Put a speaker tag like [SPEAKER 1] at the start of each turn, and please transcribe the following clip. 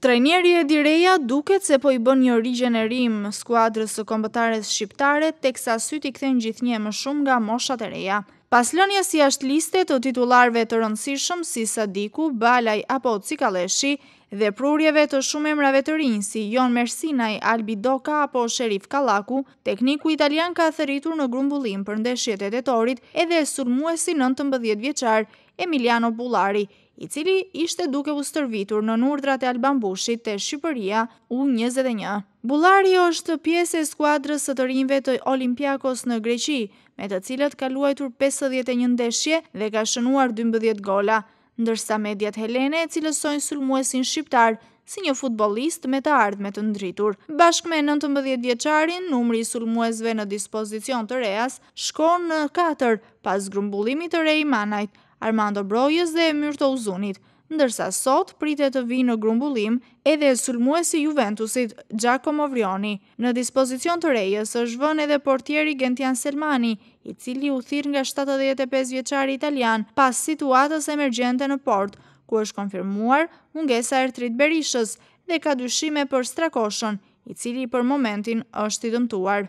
[SPEAKER 1] Trajneri Edi Reja duket se po i bën një rigjenerim skuadrës së kombëtares shqiptare, teksa sytë i kthen gjithnjë e më shumë nga moshat e reja. Pas lënies jashtë liste të titullarëve të rëndësishëm si Sadiku, Balaj apo Cikalleshi dhe prurjeve të shumë emrave të rinj si Jon Mersinaj, Albi Doka apo Sherif Kallaku, tekniku italian ka thërritur në grumbullim për ndeshjet e tetorit edhe sulmuesin nëntëmbëdhjetë vjeçar Emiliano Bullari, i cili ishte duke u stërvitur nën urdhrat e Alban Bushit te Shqipëria U njëzet e një. Bullari është pjesë e skuadrës së të rinjve të Olympiakos në Greqi, me të cilët ka luajtur pesëdhjetë e një ndeshje dhe ka shënuar dymbëdhjetë gola, ndërsa mediat helene e cilësojnë sulmuesin shqiptar si një futbollist me të ardhme të ndritur. Bashkë me nëntëmbëdhjetë vjeçarin, numri i sulmuesve në dispozicion të Rejas shkon në katër, pas grumbullimit të Rey Manajt, Armando Brojës dhe Myrto Uzunit, ndërsa sot pritet të vijë në grumbullim edhe sulmuesi i Juventusit, Giacomo Vrioni. Në dispozicion të Rejës është vënë edhe portieri Gentian Selmani, i cili u thirr nga shtatëdhjetë e pesë vjeçari italian pas situatës emergjente në portë, ku është konfirmuar mungesa e Etrit Berishës dhe ka dyshime për Strakoshën, i cili për momentin është i dëmtuar.